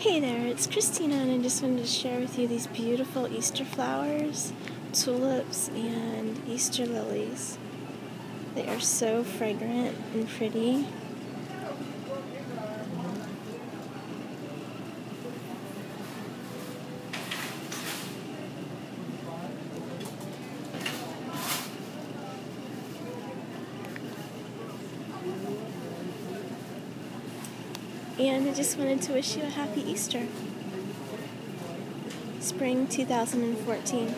Hey there, it's Christina, and I just wanted to share with you these beautiful Easter flowers, tulips, and Easter lilies. They are so fragrant and pretty. And I just wanted to wish you a happy Easter. Spring 2014.